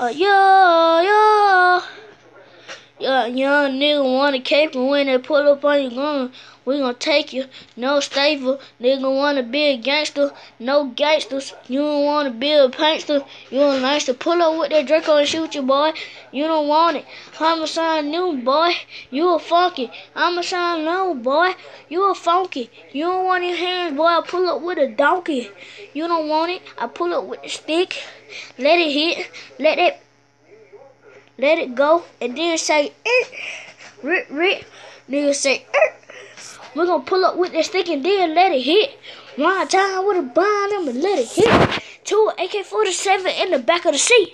Uh, yeah, yeah. Yeah, young nigga wanna cape and when they pull up on your gun, we gon' take you. No stable, nigga wanna be a gangster. No gangsters, you don't wanna be a prankster. You don't nice to pull up with that Draco and shoot you, boy. You don't want it. Homicide new, boy. You a funky. Homicide new, boy. You a funky. You don't want your hands, boy. I pull up with a donkey. You don't want it. I pull up with the stick. Let it hit. Let it let it go, and then say, eh, rip, rip. Nigga say, eh. We're gonna pull up with this stick and then let it hit. One time with a bomb and let it hit. Two AK 47 in the back of the seat.